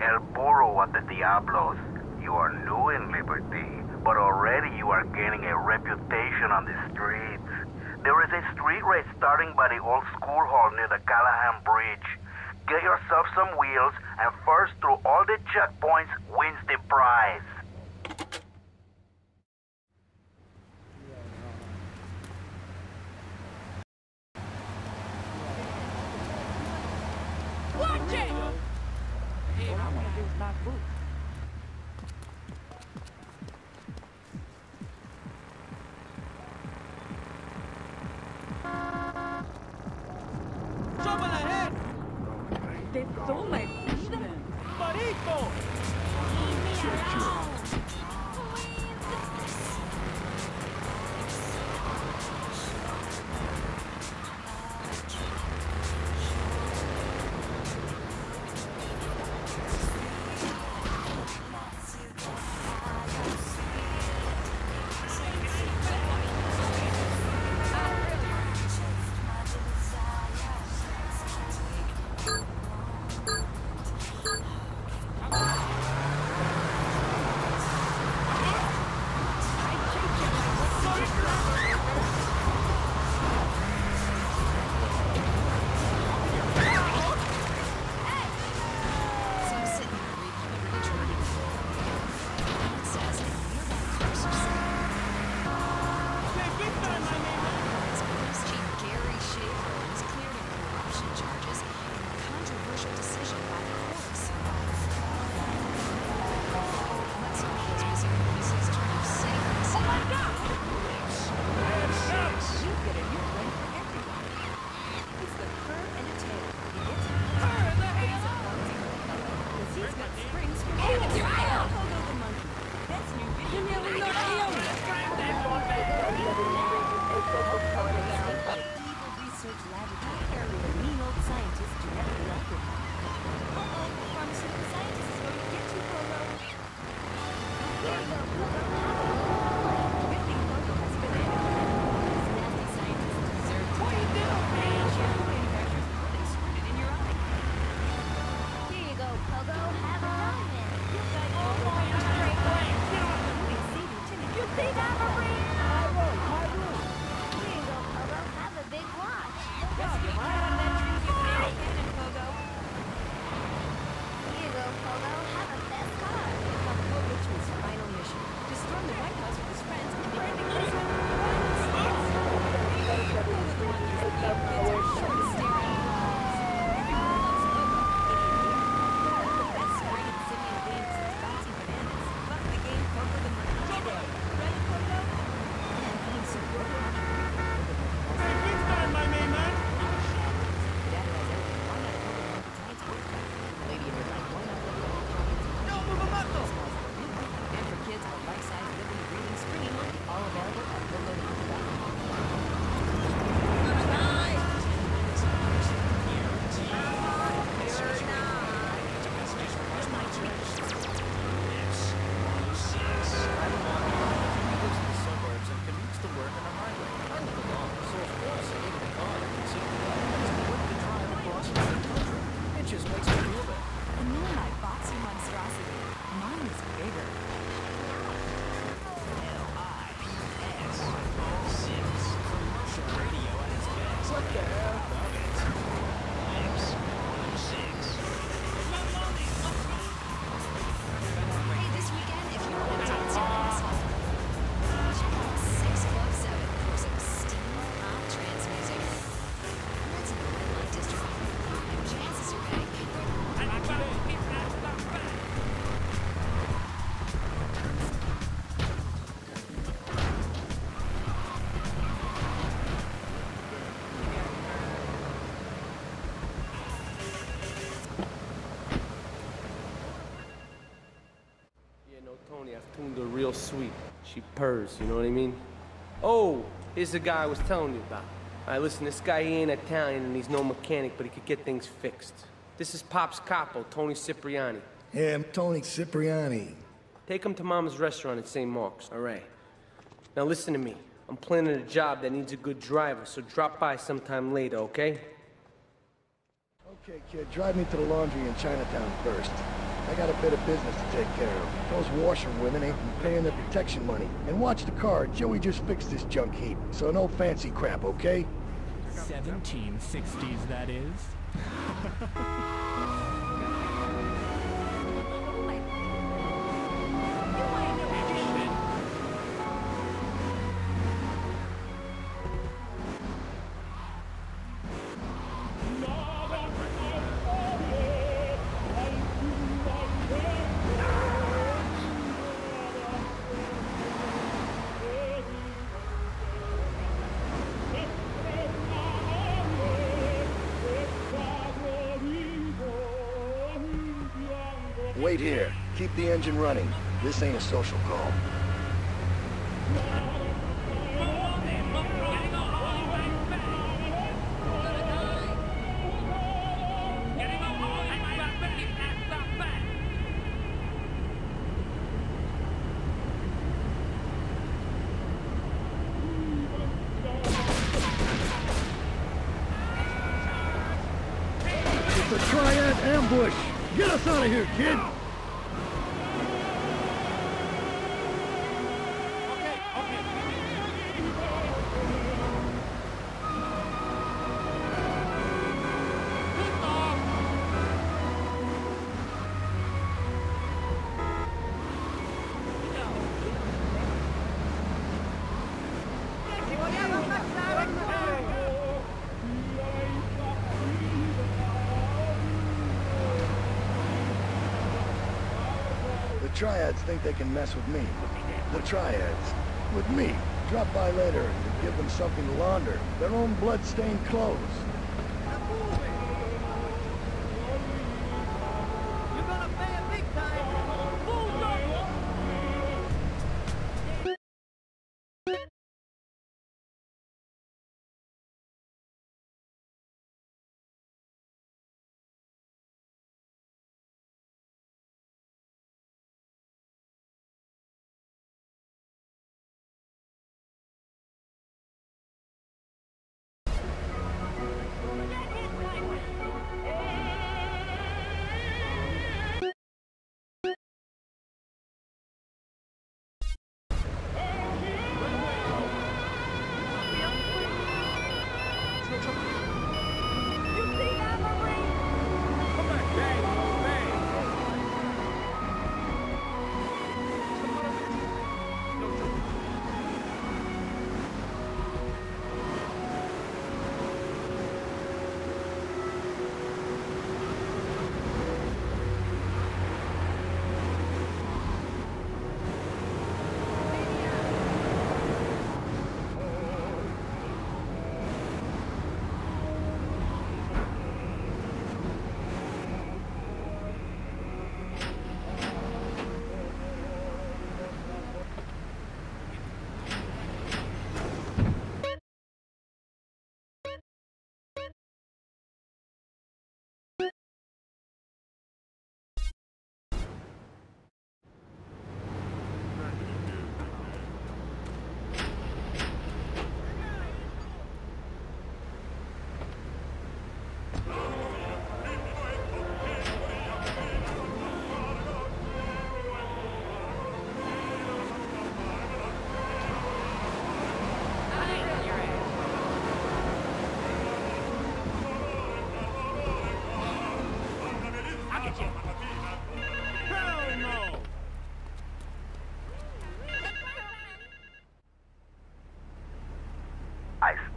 El burro of the Diablos. You are new in Liberty, but already you are gaining a reputation on the streets. There is a street race starting by the old school hall near the Callahan Bridge. Get yourself some wheels, and first through all the checkpoints wins the prize. Don't make Leave me alone! Tony, I've tuned her real sweet. She purrs, you know what I mean? Oh, here's the guy I was telling you about. All right, listen, this guy, he ain't Italian and he's no mechanic, but he could get things fixed. This is Pop's capo, Tony Cipriani. Yeah, I'm Tony Cipriani. Take him to Mama's restaurant at St. Mark's, all right? Now listen to me. I'm planning a job that needs a good driver, so drop by sometime later, okay? Okay, kid, drive me to the laundry in Chinatown first. I got a bit of business to take care of. Those washerwomen ain't been paying their protection money. And watch the car, Joey just fixed this junk heap. So no fancy crap, okay? 1760s, that is. Keep the engine running. This ain't a social call. It's a triad ambush. Get us out of here, kid. The triads think they can mess with me. The Triads. With me. Drop by later and give them something to launder. Their own blood-stained clothes.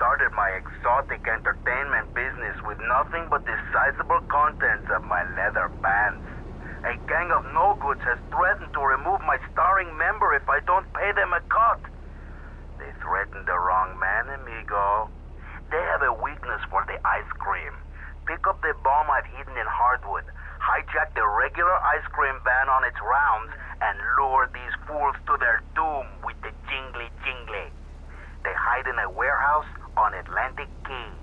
Started my exotic entertainment business with nothing but the sizable contents of my leather pants. A gang of no-goods has threatened to remove my starring member if I don't pay them a cut. They threatened the wrong man, amigo. They have a weakness for the ice cream. Pick up the bomb I've hidden in Harwood, hijack the regular ice cream van on its rounds, and lure these fools to their doom with the jingly jingly. They hide in a warehouse on Atlantic Quays.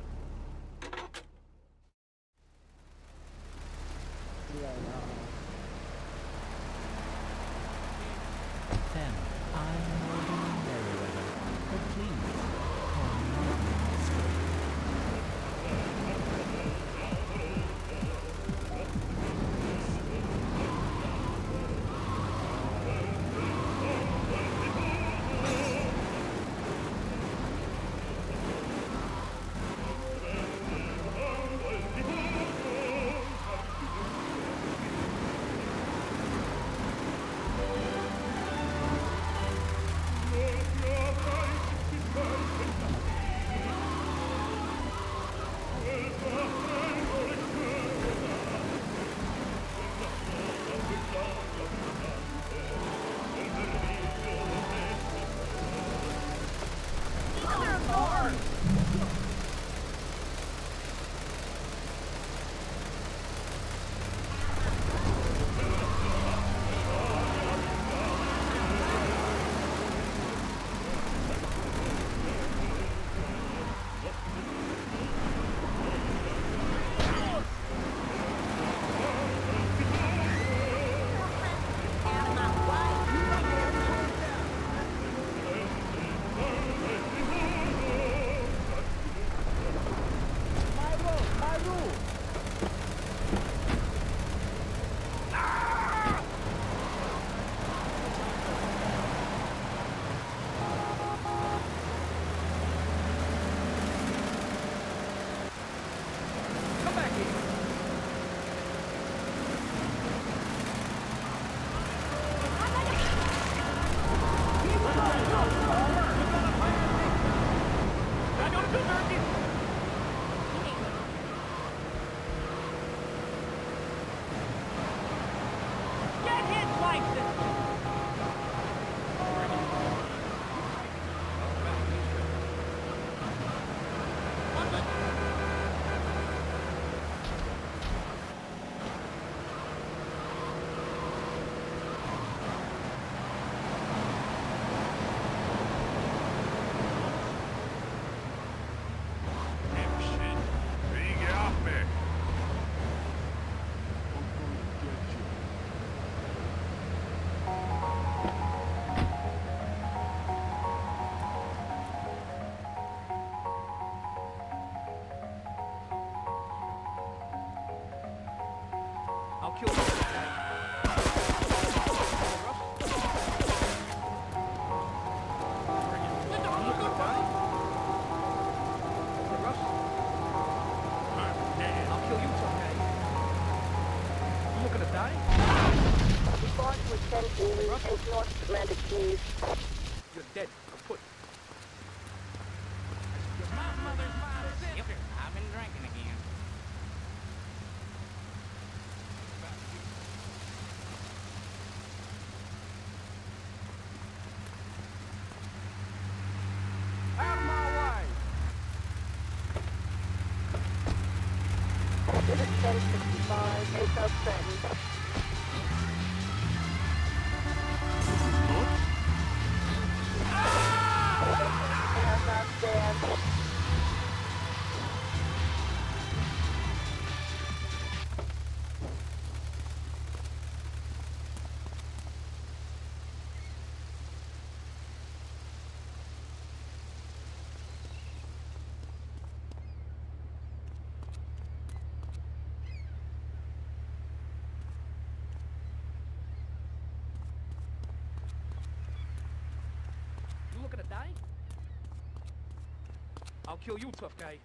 1065, kill you, tough guy.